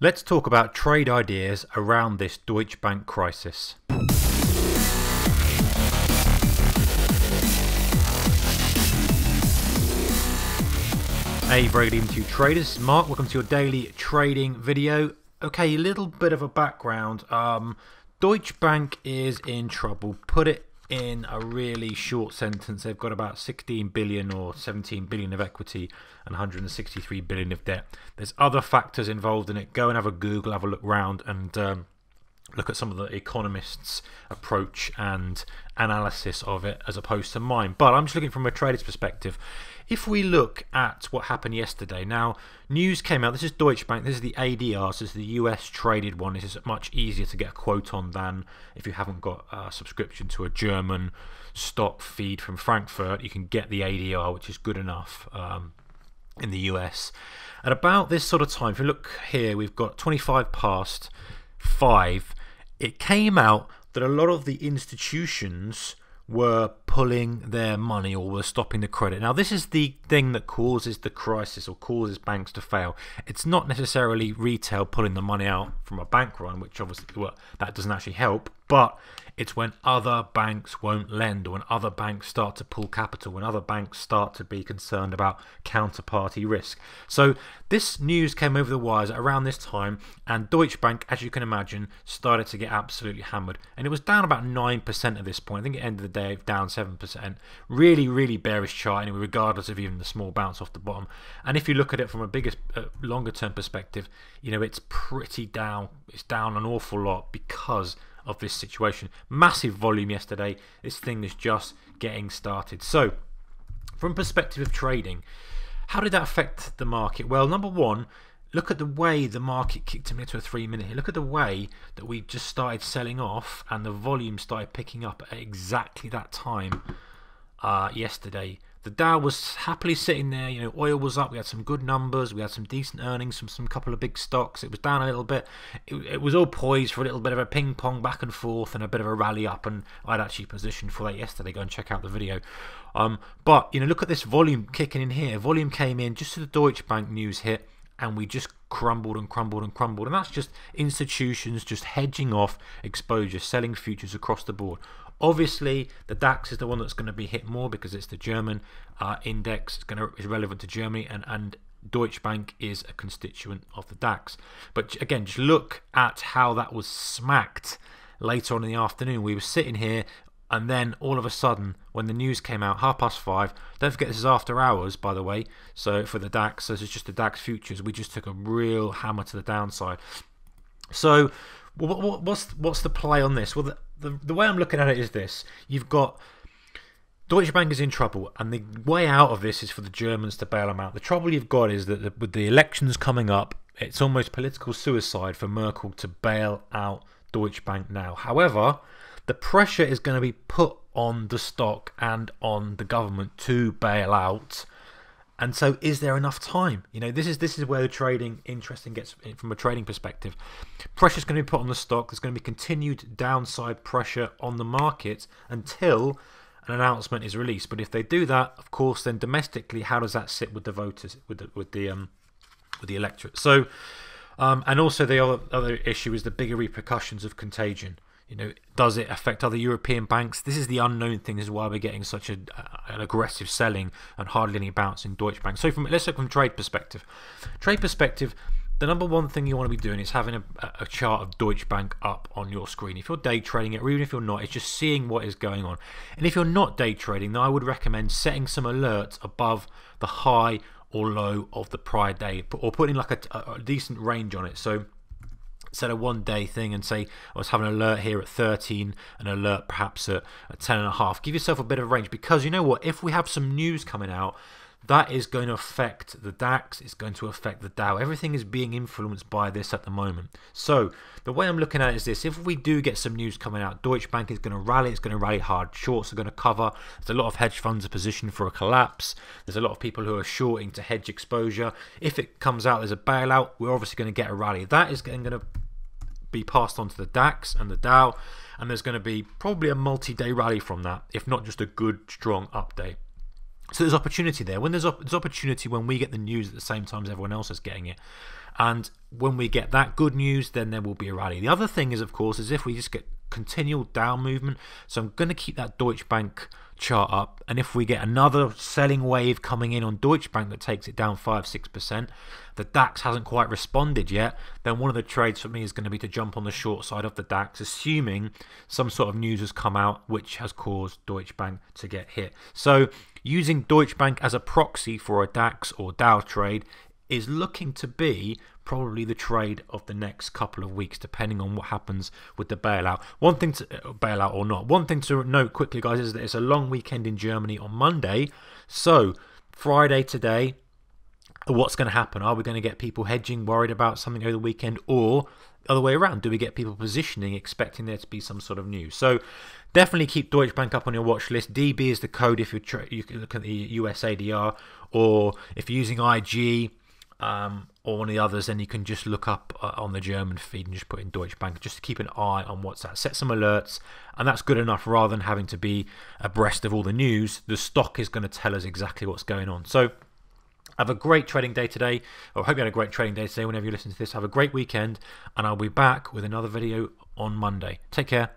Let's talk about trade ideas around this Deutsche Bank crisis. Hey, very good evening to you traders. Mark, welcome to your daily trading video. Okay, a little bit of a background. Um, Deutsche Bank is in trouble. Put it in a really short sentence. They've got about 16 billion or 17 billion of equity and 163 billion of debt. There's other factors involved in it. Go and have a Google, have a look round, and um, look at some of the economists' approach and analysis of it as opposed to mine. But I'm just looking from a trader's perspective. If we look at what happened yesterday, now news came out. This is Deutsche Bank. This is the ADR. So this is the US traded one. This is much easier to get a quote on than if you haven't got a subscription to a German stock feed from Frankfurt. You can get the ADR, which is good enough. Um, in the US. At about this sort of time, if you look here, we've got 25 past 5. It came out that a lot of the institutions were pulling their money or were stopping the credit. Now, this is the thing that causes the crisis or causes banks to fail. It's not necessarily retail pulling the money out from a bank run, which obviously well, that doesn't actually help, but it's when other banks won't lend or when other banks start to pull capital, when other banks start to be concerned about counterparty risk. So this news came over the wires around this time, and Deutsche Bank, as you can imagine, started to get absolutely hammered. And it was down about 9% at this point. I think it ended the day down 7%. Really, really bearish chart, anyway, regardless of even the small bounce off the bottom. And if you look at it from a bigger, uh, longer term perspective, you know, it's pretty down. It's down an awful lot because of this situation. Massive volume yesterday. This thing is just getting started. So, from perspective of trading, how did that affect the market? Well, number one, look at the way the market kicked into a three minute. Look at the way that we just started selling off and the volume started picking up at exactly that time uh, yesterday. The Dow was happily sitting there. You know, oil was up. We had some good numbers. We had some decent earnings from some couple of big stocks. It was down a little bit. It, it was all poised for a little bit of a ping pong back and forth and a bit of a rally up. And I'd actually positioned for that yesterday. Go and check out the video. Um, but you know, look at this volume kicking in here. Volume came in just as the Deutsche Bank news hit and we just crumbled and crumbled and crumbled. And that's just institutions just hedging off exposure, selling futures across the board. Obviously, the DAX is the one that's going to be hit more because it's the German uh, index. It's going to is relevant to Germany, and and Deutsche Bank is a constituent of the DAX. But again, just look at how that was smacked later on in the afternoon. We were sitting here, and then all of a sudden, when the news came out, half past five. Don't forget this is after hours, by the way. So for the DAX, this is just the DAX futures. We just took a real hammer to the downside. So what's what's the play on this? Well, the, the, the way I'm looking at it is this: you've got Deutsche Bank is in trouble, and the way out of this is for the Germans to bail them out. The trouble you've got is that with the elections coming up, it's almost political suicide for Merkel to bail out Deutsche Bank now. However, the pressure is going to be put on the stock and on the government to bail out and so, is there enough time? You know, this is this is where the trading interesting gets from a trading perspective. Pressure is going to be put on the stock. There's going to be continued downside pressure on the market until an announcement is released. But if they do that, of course, then domestically, how does that sit with the voters, with the with the um, with the electorate? So, um, and also the other other issue is the bigger repercussions of contagion. You know, does it affect other European banks? This is the unknown thing. This is why we're getting such a, an aggressive selling and hardly any bounce in Deutsche Bank. So, from let's look from trade perspective. Trade perspective, the number one thing you want to be doing is having a, a, chart of Deutsche Bank up on your screen. If you're day trading it, or even if you're not, it's just seeing what is going on. And if you're not day trading, then I would recommend setting some alerts above the high or low of the prior day, or putting like a, a decent range on it. So set a one day thing and say I was having an alert here at 13 an alert perhaps at, at 10 and a half. Give yourself a bit of range. Because you know what? If we have some news coming out that is going to affect the DAX, it's going to affect the Dow. Everything is being influenced by this at the moment. So, the way I'm looking at it is this if we do get some news coming out, Deutsche Bank is going to rally, it's going to rally hard. Shorts are going to cover. There's a lot of hedge funds are positioned for a collapse. There's a lot of people who are shorting to hedge exposure. If it comes out there's a bailout, we're obviously going to get a rally. That is going to be passed on to the DAX and the Dow, and there's going to be probably a multi day rally from that, if not just a good, strong update. So there's opportunity there. When there's, op there's opportunity when we get the news at the same time as everyone else is getting it. And when we get that good news, then there will be a rally. The other thing is, of course, is if we just get continual down movement. So I'm going to keep that Deutsche Bank chart up. And if we get another selling wave coming in on Deutsche Bank that takes it down 5 6%, the DAX hasn't quite responded yet, then one of the trades for me is going to be to jump on the short side of the DAX, assuming some sort of news has come out which has caused Deutsche Bank to get hit. So using Deutsche Bank as a proxy for a DAX or Dow trade is looking to be probably the trade of the next couple of weeks, depending on what happens with the bailout. One thing to uh, bailout or not. One thing to note quickly, guys, is that it's a long weekend in Germany on Monday. So Friday today, what's going to happen? Are we going to get people hedging, worried about something over the weekend, or other way around? Do we get people positioning, expecting there to be some sort of news? So definitely keep Deutsche Bank up on your watch list. DB is the code if you're you can look at the US ADR, or if you're using IG um, or one of the others, then you can just look up uh, on the German feed and just put in Deutsche Bank just to keep an eye on what's that. Set some alerts, and that's good enough rather than having to be abreast of all the news. The stock is going to tell us exactly what's going on. So, have a great trading day today. I hope you had a great trading day today whenever you listen to this. Have a great weekend, and I'll be back with another video on Monday. Take care.